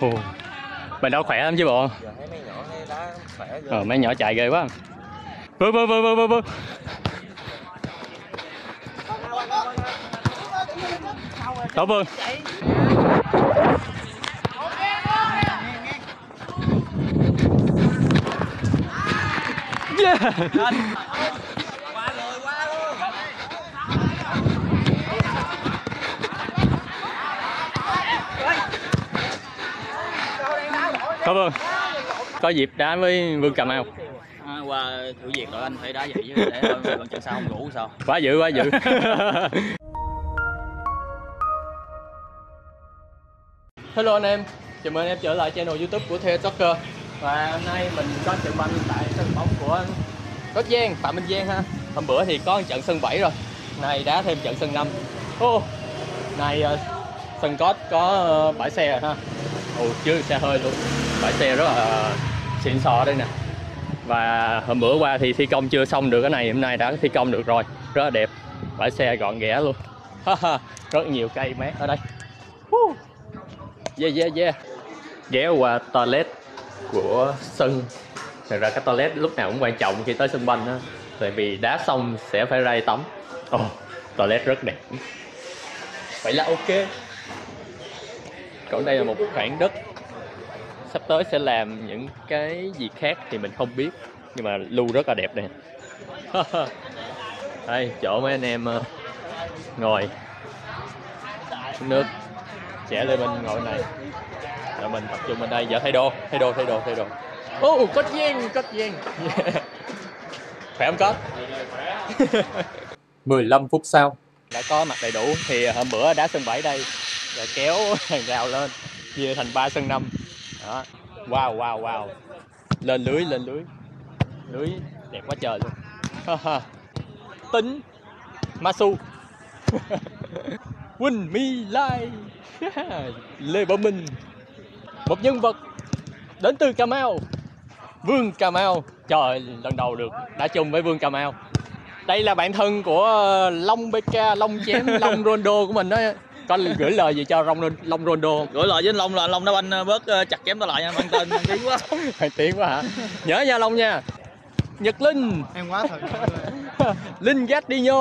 Ồ. đâu khỏe lắm chứ bộ. giờ thấy mấy nhỏ thấy đá khỏe Ờ, mấy nhỏ chạy ghê quá. Bơ bơ bơ bơ bơ bơ Đó bơ Yeah. Cảm ơn. Có dịp đá với Vương Cà Mau. À, qua thử việc rồi anh phải đá vậy chứ để thôi lần trận sau không ngủ sao Quá dữ quá dữ. Hello anh em, chào mừng anh em trở lại channel YouTube của The Soccer. Và hôm nay mình có trận banh tại sân bóng của Cốt Giang, Phạm Minh Giang ha. Hôm bữa thì có trận sân 7 rồi. Nay đá thêm trận sân 5. Ô, này ờ, sân cốt có ờ, bãi xe rồi ha. Ồ, chứ xe hơi luôn. Bãi xe rất là ờ, xịn sò đây nè. Và hôm bữa qua thì thi công chưa xong được cái này, hôm nay đã thi công được rồi. Rất là đẹp. Bãi xe gọn ghẽ luôn. rất nhiều cây mát ở đây. Yeah yeah yeah. Ghé qua toilet của sân. Thật ra cái toilet lúc nào cũng quan trọng khi tới sân banh á. Tại vì đá xong sẽ phải ra tắm. Ồ, toilet rất đẹp. Vậy là ok. Còn đây là một khoảng đất sắp tới sẽ làm những cái gì khác thì mình không biết. Nhưng mà lưu rất là đẹp này đây chỗ mấy anh em ờ, ngồi. Uống nước. Trẻ lên bên ngồi này. Rồi mình tập trung bên đây. Giờ thay đồ thay đồ thay đồ thay đồ. Ô oh, cốt giang cốt giang khỏe không cốt 15 phút sau. Đã có mặt đầy đủ thì hôm bữa đá sân bảy đây. Rồi kéo hàng rào lên. Chia thành 3 sân 5 đó. Wow wow wow. Lên lưới lên lưới. Lưới đẹp quá trời luôn. Tính Masu. Win Me Lai. Lê Bảo Minh. Một nhân vật đến từ Cà Mau. Vương Cà Mau. Trời, lần đầu được đã chung với Vương Cà Mau. Đây là bạn thân của ờ, Long BK Long chém, Long Rondo của mình đó có gửi lời gì cho Long Long Rondo không? gửi lời với anh long là anh long đá banh ờ, bớt ờ, chặt chém tao lại nha mang tên mang tiếng quá Hoàng tiếng quá hả? Nhớ nha Long nha. Nhật Linh, em quá thật Linh Gardino.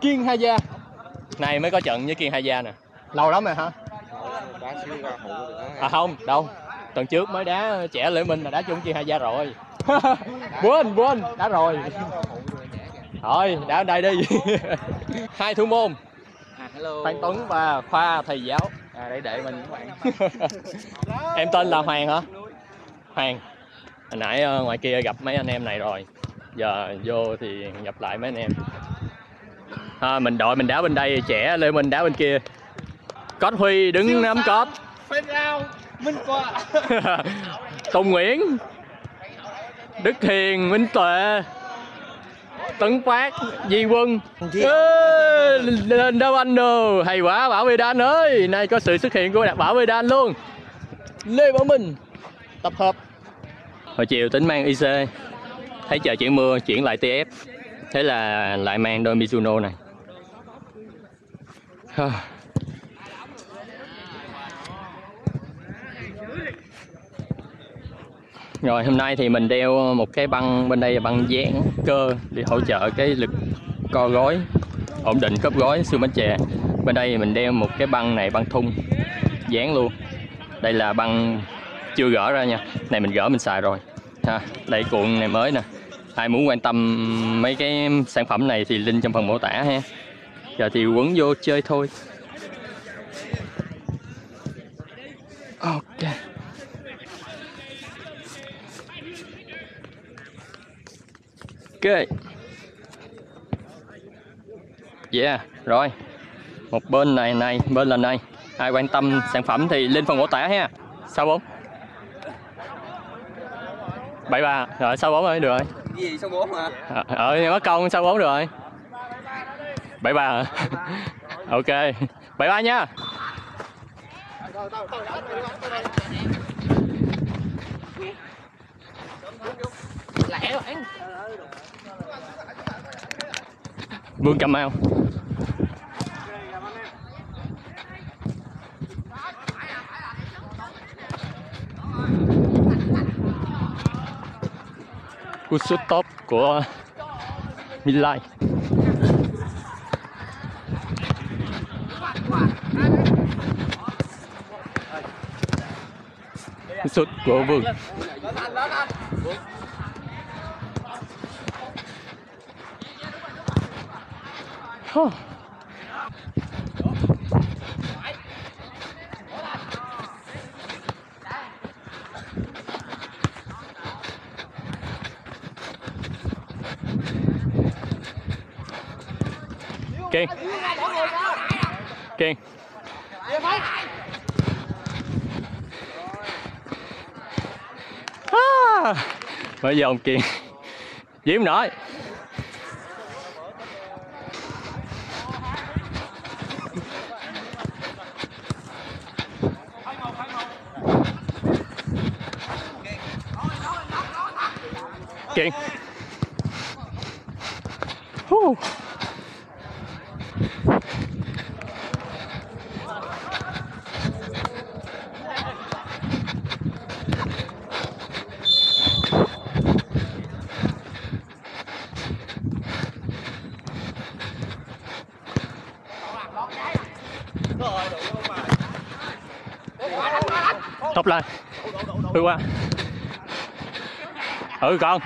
Kiên Haya. Này mới có trận với Kiên Haya nè. Lâu lắm rồi hả? À không, đâu. Tuần trước mới đá trẻ Lễ Minh là đá chung Kiên Haya rồi. quên, quên, đá rồi. Thôi, đá ở đây đi. Hai thủ môn, à, hello Phan Tuấn và Khoa thầy giáo. à, để để mình các bạn em tên là Hoàng hả? Hoàng. Hồi nãy ờ, ngoài kia gặp mấy anh em này rồi. Giờ vô thì gặp lại mấy anh em. À, mình đội mình đá bên đây trẻ Lê Minh đá bên kia. Cốt Huy đứng nắm cốt. minh Tùng Nguyễn. Đức Thiền, Minh Tuệ. Tấn Phát, Di Quân. Ê, Lên đâu anh đồ? Hay quá Bảo Vệ Đan ơi. Nay có sự xuất hiện của Bảo Vệ Đan luôn. Lê Bảo Minh Tập hợp. Hồi chiều tính mang IC Thấy trời chuyển mưa chuyển lại TF Thế là lại mang đôi Mizuno này Rồi, hôm nay thì mình đeo một cái băng, bên đây là băng dán cơ để hỗ trợ cái lực co gối, ổn định khớp gối, xương bánh chè. Bên đây mình đeo một cái băng này, băng thun, dán luôn. Đây là băng chưa gỡ ra nha. Này mình gỡ mình xài rồi. Ha đây cuộn này mới nè. Ai muốn quan tâm mấy cái sản phẩm này thì link trong phần mô tả ha. Giờ thì quấn vô chơi thôi. Ok. Ok. Yeah, rồi. Một bên này này, bên là này. Ai quan tâm sản phẩm thì lên phần mô tả ha. Sao bốn? Bảy ba, rồi sao bốn rồi, được rồi. gì số 4 hả Ờ, Ờ, mất công sao bốn được rồi. Bảy ba hả? Ok. Bảy ba nha. Vương Cà Mau Cú sút top của Milai Cú sút của Vương. Huh. Kiên. Kiên. À, Bây giờ ông Kiên Diễm nổi Kiên Whew. Tốc lên. Đi qua Ừ con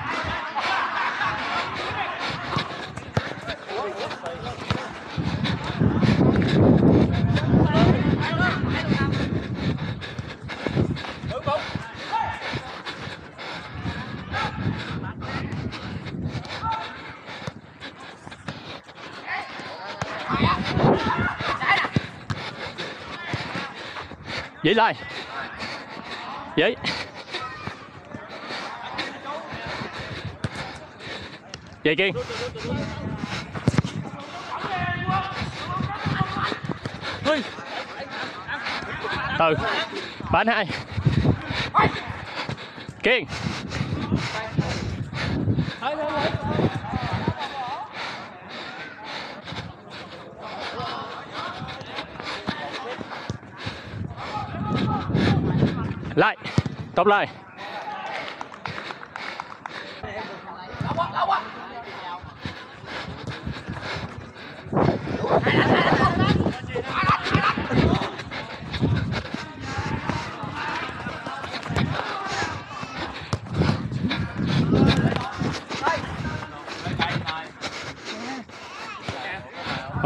vậy lại Dĩ Dĩ Kiên. Từ. Bán hai. Kiên. Lại. Top lại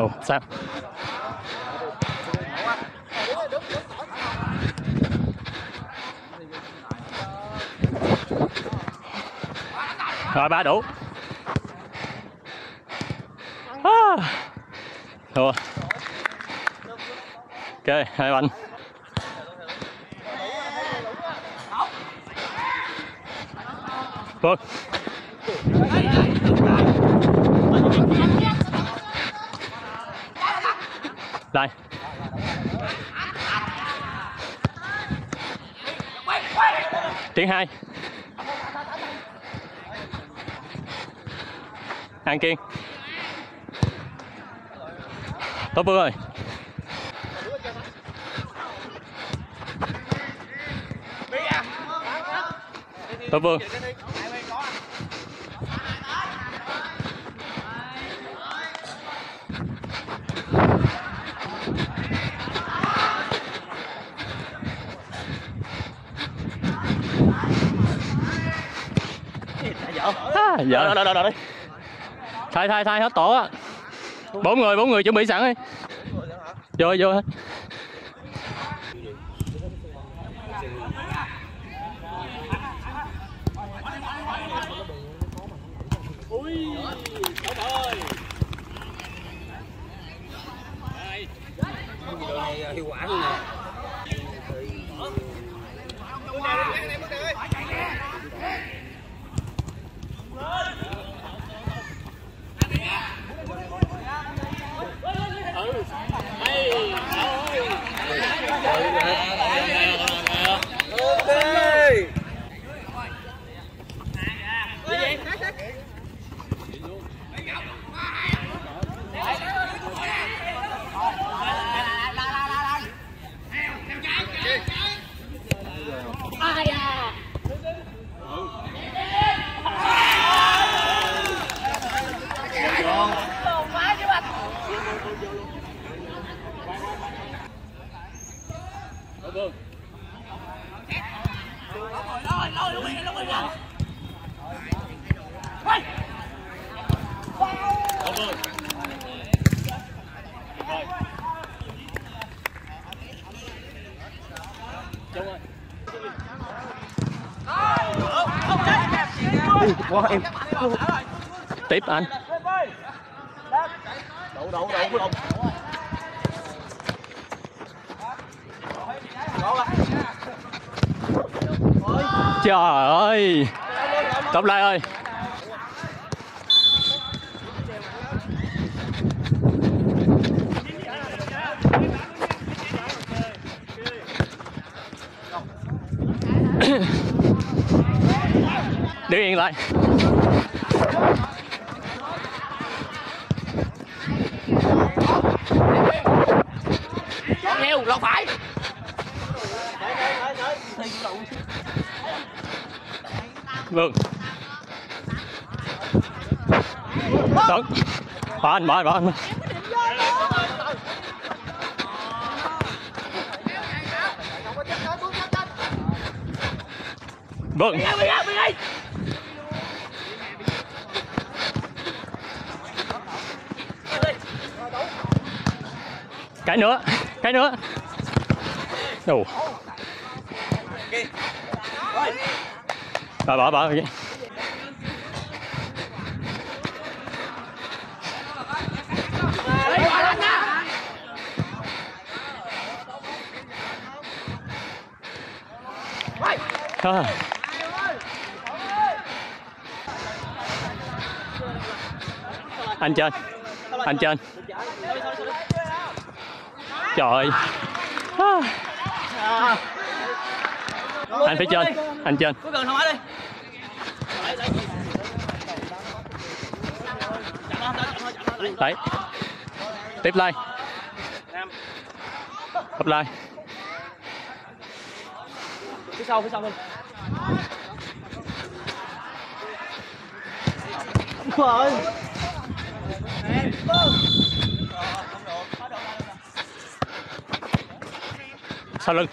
Ồ, sao? Rồi ba đủ. À. Thua. Ok, hai banh. Tiếng hai. An Kiên. Tốt Vương ơi Tốt Vương À, dạ. Đó, đó, đó, đó. Thay, thay, thay hết tổ á. Bốn người, bốn người chuẩn bị sẵn đi. Vô, vô hết. Ui, Quá em. Tiếp anh Đậu đậu đậu đậu. Trời ơi Tóm lại ơi Đứng yên lại. Heo lọt phải. Vâng. Tấn Bỏ anh, bỏ anh, bỏ anh. Vâng. Cái nữa, cái nữa. Đủ Rồi bỏ bỏ À. Anh trên Anh trên. Trời ơi. Anh phía trên Anh trên. Đấy Tiếp lại Hợp lại Phía sau phía sau thôi. Rồi. Sau lưng.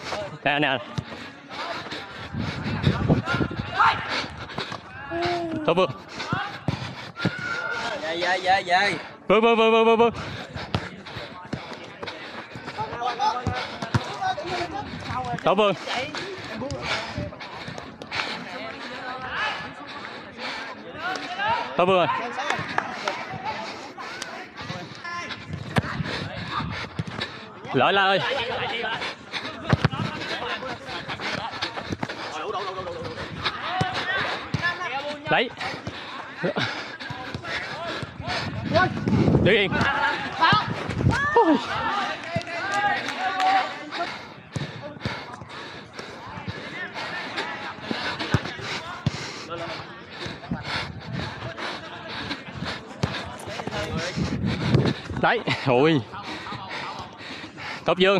Nè nè. Thôi vương Về về về về. Vương vương vương vương vương vương Tốt vương Tốt vương ơi Lỗi la ơi. Đấy. Đứng yên Ôi. Đấy, ui Tốt Dương.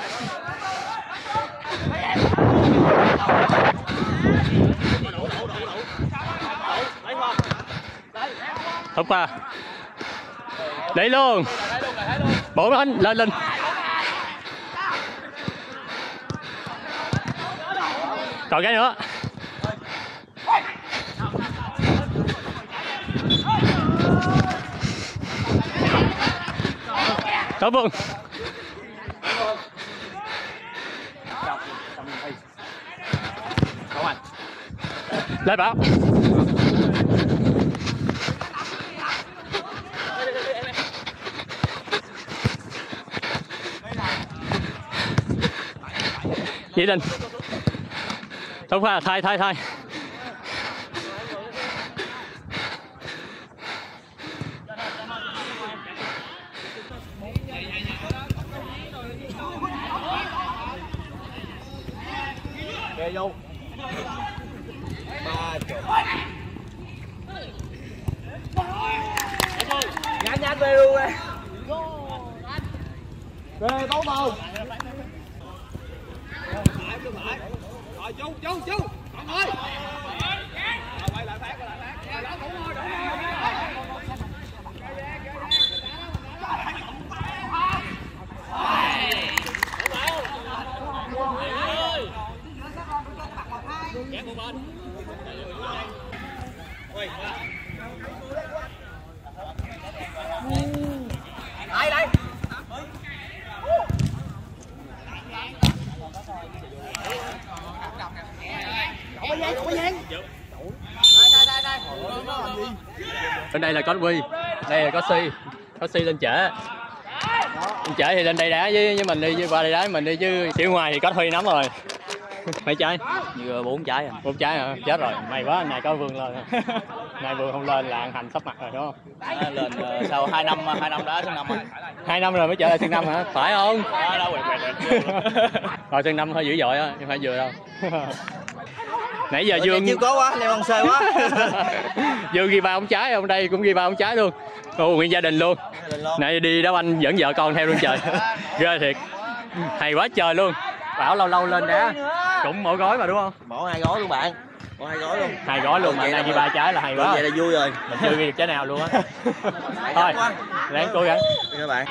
Không qua. Đấy luôn. Bộ lên lên lên. Còn cái nữa. Đó vâng Lại bảo. Dĩ Đình Đúng rồi, thay thay thay Kê vô ba chục nhanh nhanh về luôn đây về tấu tàu rồi chú chú chú con ơi đây đây bên đây là có quy đây là có si có si lên trễ. Lên trễ thì lên đây đá với với mình đi với qua đây đá với mình đi chứ xỉu ngoài thì có huy nắm rồi. Mấy trái như bốn trái à. Một trái hả? Chết rồi. May quá này có vương lên. Này vương không lên là ăn hành sắp mặt rồi đúng không? Đó, lên ờ, sau hai năm hai năm đá sân năm rồi. Hai năm rồi mới trở lại sân năm hả? Phải không? Đó đó quẹt quẹt quẹt rồi sân năm hơi dữ dội á nhưng phải vừa đâu nãy giờ dương chiêu có quá leo con xê quá. Dương ghi ba ông trái ông đây cũng ghi ba ông trái luôn. Ồ nguyên gia đình luôn. Nãy đi đá banh dẫn vợ con theo luôn trời. Ghê thiệt. Hay quá trời luôn. Bảo lâu lâu lên đá. Cũng mỗi gói mà đúng không? Bỏ hai gói luôn bạn. Bỏ hai gói luôn. Hai gói luôn mà nay ghi ba trái là hay quá. vậy là vui rồi. Mình chưa ghi được trái nào luôn á. Thôi ráng cố gắng. Các bạn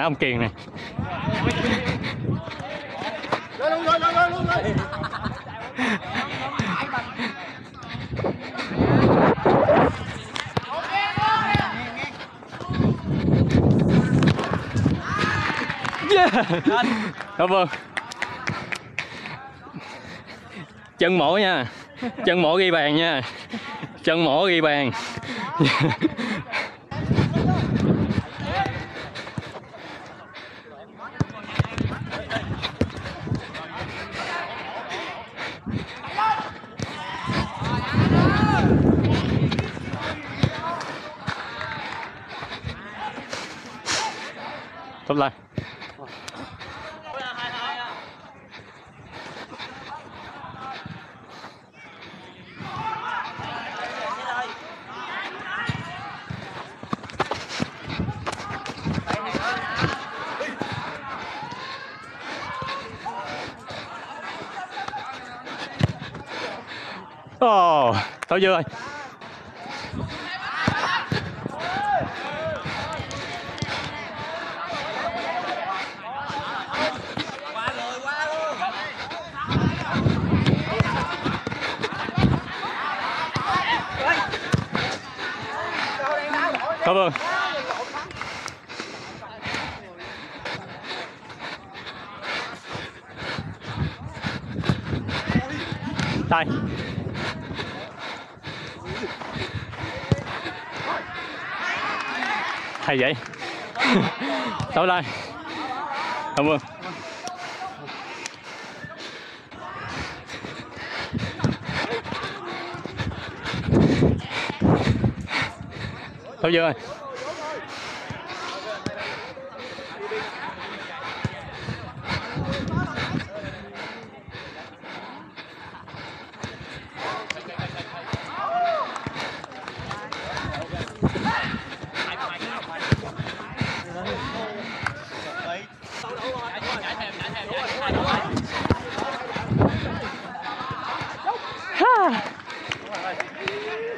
hả ông kiền này Yeah. Dạ vâng. Chân mổ nha. Chân mổ ghi bàn nha. Chân mổ ghi bàn. Lại lên. Ồ, tốt chưa rồi Cảm ơn. Đây. Hay vậy? Tối lên. Cảm ơn. tối chưa ơi.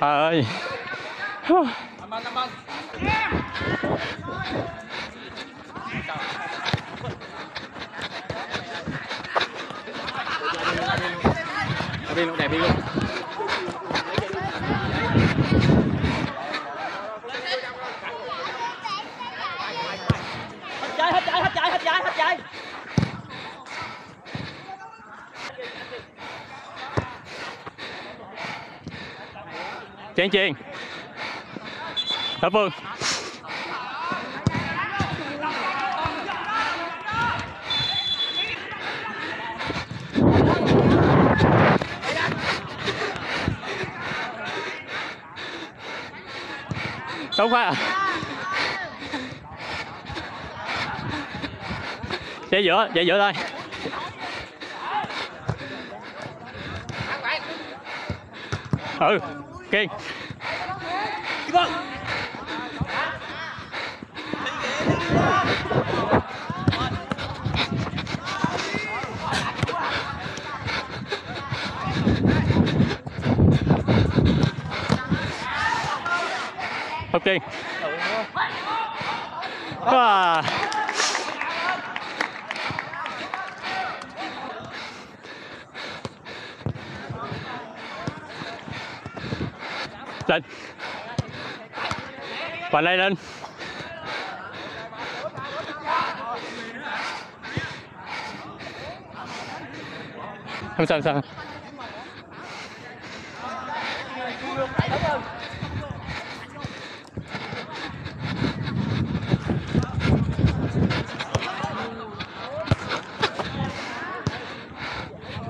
Trời ơi. Đẹp Đi luôn, đẹp đi luôn. hết trái hết trái hết trái hết trái hết trái Chén chiên. Thảo Phương. Đúng quá à. Chạy giữa, chạy giữa đây. Ừ, Kiên. Ok. À. Lên. Bàn này lên. Không sao không sao.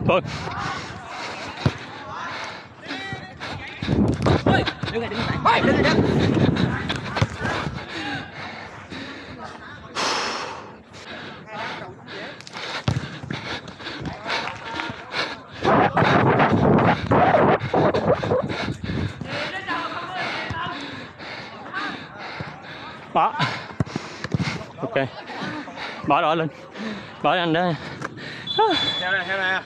Thôi. Bỏ. Ok. Bỏ đỏ lên. Bỏ anh đó. Theo nè, theo nè.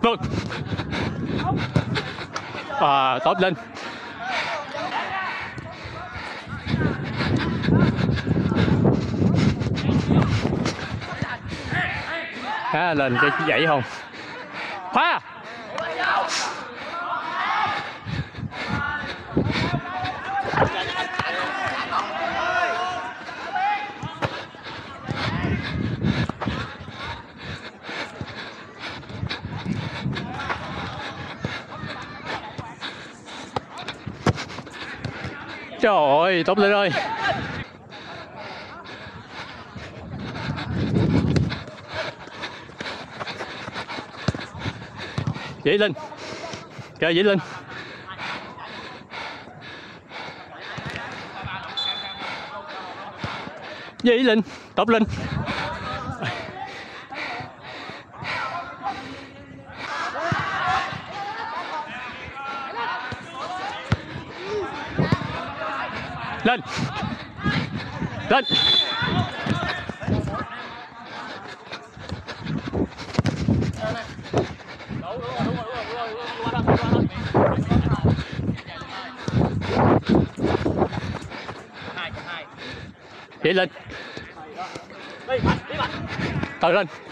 Vâng. À, tốt lên. À, lên cái dãy không? Phá! Trời ơi, tốt lên ơi. Dĩ Linh. Kìa Dĩ Linh. Dĩ Linh, tốt lên. Lên. Lên. Đi lên. đi lên. Ờ,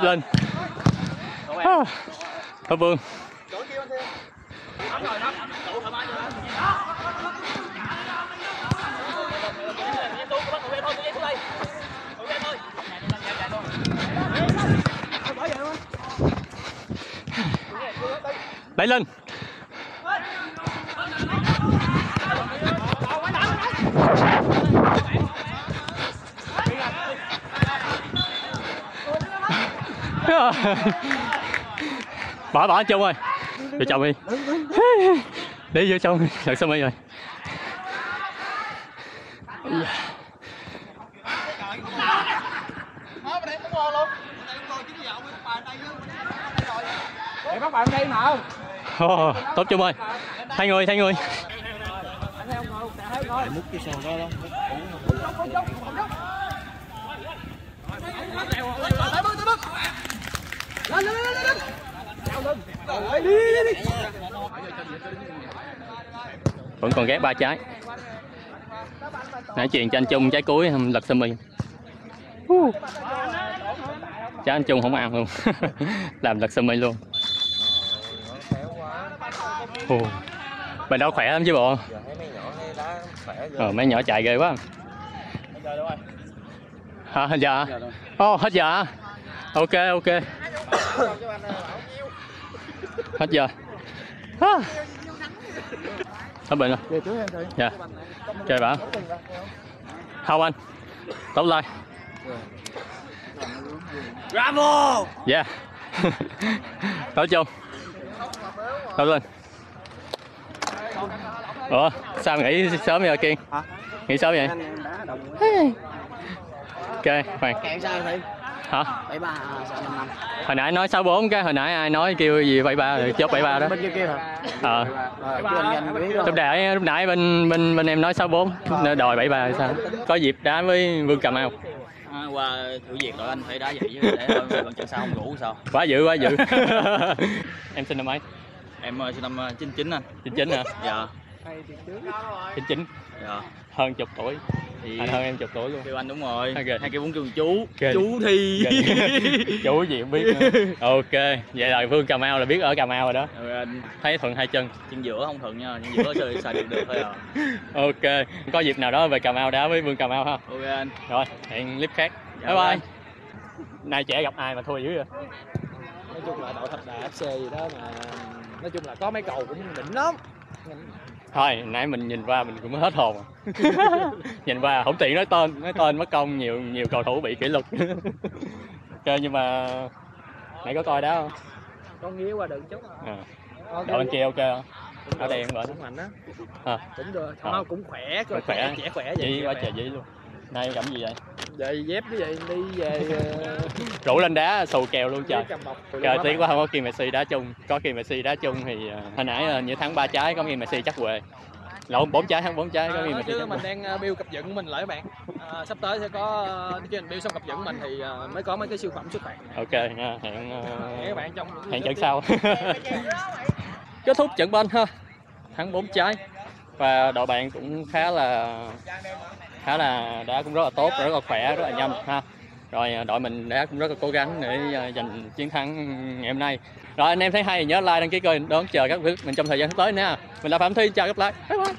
tốt lên. À, Thôi Vương. Đẩy lên. bỏ bỏ chung ơi vô trong đi. Đi vô trong thật xong rồi. Để bắt bạn đây nào. oh, tốt chung ơi thay người thay người vẫn còn ghép ba trái. Nãy chuyện cho anh Trung trái cuối không lật semi Uh. trái anh Trung không ăn luôn. Làm lật semi luôn. Ồ. Bên đó khỏe lắm chứ bộ. Ờ, mấy nhỏ chạy ghê quá. Hả hết giờ ô hết giờ ok ok hết giờ hết bệnh rồi dạ. Chơi bảo không anh. Tốt lên bravo! Dạ. Tốt chung. Tốt lên. Ủa sao nghỉ sớm vậy kiên? Hả? nghỉ sớm vậy? Ok thì hả? bảy ba sao năm năm. Hồi nãy nói 64 cái hồi nãy ai nói kêu gì 73 rồi chốt 73 đó. bên kia kia hả? Ờ. Lúc nãy lúc nãy bên bên bên em nói 64 nó đòi 73 sao? Có dịp đá với Vương Cà Mau à, qua thử việc rồi anh phải đá vậy chứ để trận sau không ngủ sao. Quá dữ quá dữ. Em sinh năm mấy? Em ờ, sinh năm ờ, 99 anh. 99 hả? Dạ. 99 dạ hơn chục tuổi. Thì anh hơn em chục tuổi luôn. kêu anh đúng rồi. Ok. hai kêu bốn kêu chú. Ok. chú thì chú gì không biết nữa. ok. Vậy là Vương Cà Mau là biết ở Cà Mau rồi đó. Rồi anh thấy thuận hai chân. chân giữa không thuận nha chân giữa xài, xài được được thôi à. Ok. Có dịp nào đó về Cà Mau đá với Vương Cà Mau ha? Ok anh. Rồi hẹn clip khác. Dạ bye bye. nay trẻ gặp ai mà thua dữ vậy? Nói chung là đội thạch đà fc gì đó mà nói chung là có mấy cầu cũng đỉnh lắm thôi nãy mình nhìn qua mình cũng hết hồn à. nhìn qua không tiện nói tên nói tên mất công nhiều nhiều cầu thủ bị kỷ luật ok nhưng mà nãy có coi đá không có nghía qua đường chút à. Có đội bên kia ok không ở đây bển cũng mạnh á à. cũng được À. không cũng khỏe Cũng khỏe. trẻ khỏe vậy quá trời dí luôn nay cầm gì vậy vậy dép như vậy đi về ờ, rủ lên đá xù kèo luôn trời. Trời tiếc quá không có Kim Messi đá chung. Có Kim Messi đá chung thì ờ, hồi nãy ờ, như thắng ba trái có Kim Messi chắc quê Lộn bốn trái thắng bốn trái có Kim Messi chứ mình đang build cập dựng của mình lại các bạn. À, sắp tới sẽ có khi mình build xong cập dựng mình thì mới có mấy cái siêu phẩm xuất hiện Ok nha, hẹn Hẹn các bạn trong hẹn trận sau. Kết thúc trận bên ha. Thắng bốn trái. Và đội bạn cũng khá là khá là đá cũng rất là tốt, rất là khỏe, rất là nhanh ha. Rồi à, đội mình đá cũng rất là cố gắng để à, giành chiến thắng ngày hôm nay. Rồi anh em thấy hay thì nhớ like đăng ký kênh đón chờ các clip mình trong thời gian sắp tới nha. Mình là phạm thi chào các bạn. Bye bye.